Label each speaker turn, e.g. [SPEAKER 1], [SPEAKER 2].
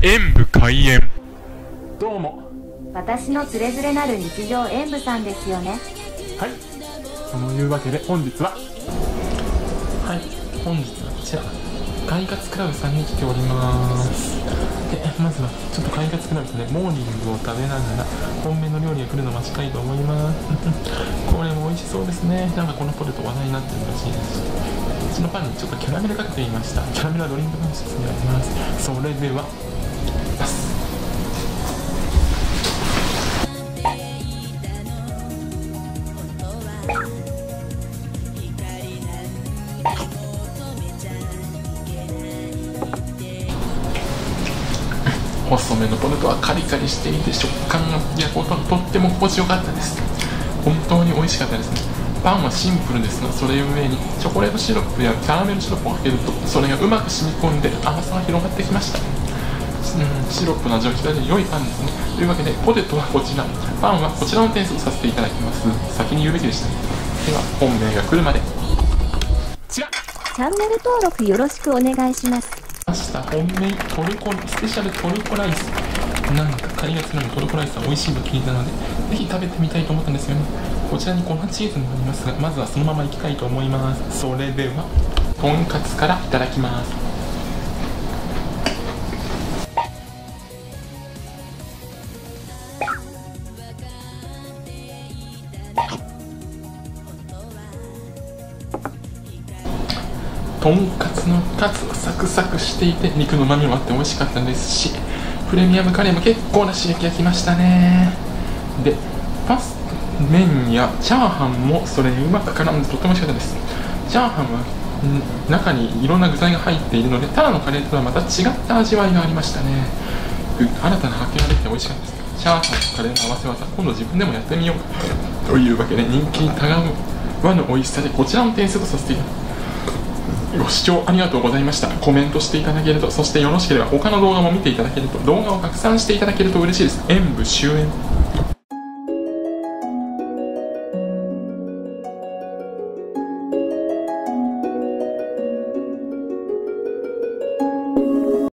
[SPEAKER 1] 演武開演。
[SPEAKER 2] どうも。
[SPEAKER 3] 私のつれづれなる日常演舞さんですよね。
[SPEAKER 2] はい。そのいうわけで本日は。はい。本日はこちら快活クラブさんに来ております。でまずはちょっと快活クラブでモーニングを食べながら本命の料理が来るのを待ちたいと思います。これも美味しそうですね。なんかこのポテト話題になってるらしいです。うちのパンにちょっとキャラメルかけてみました。キャラメルはドリンクバンシスにあります。それでは出す細めのポテトはカリカリしていて食感が焼く音がとっても心地よかったです。本当に美味しかったですね。パンはシンプルですがそれゆえにチョコレートシロップやキャラメルシロップをかけるとそれがうまく染み込んで甘さが広がってきました。うんシロップの味を引き立て良いパンですね。というわけでポテトはこちら。パンはこちらの点数とさせていただきます。先に言うべきでした。では本命が来るまで。
[SPEAKER 3] チャンネル登録よろしくお願いします。
[SPEAKER 2] ました本命トルコスペシャルトルコライス。なんかカリがつのトルコライスは美味しいと聞いたのでぜひ食べてみたいと思ったんですよね。こちらに粉チーズもありますがまずはそのままいきたいと思います。それではとんかつからいただきます。とんかつのカツはサクサクしていて肉の旨味もあって美味しかったですしプレミアムカレーも結構な刺激がきましたね。でパス麺やチャーハンもそれにうまく絡んでとても美味しかったです。チャーハンは中にいろんな具材が入っているのでただのカレーとはまた違った味わいがありましたね。新たな発見ができて美味しかったです。チャーハンとカレーの合わせ技今度自分でもやってみようというわけで人気にたがう和の美味しさでこちらの点数とさせていただきます。ご視聴ありがとうございました。コメントしていただけると、そしてよろしければ他の動画も見ていただけると、動画を拡散していただけると嬉しいです。演武終演。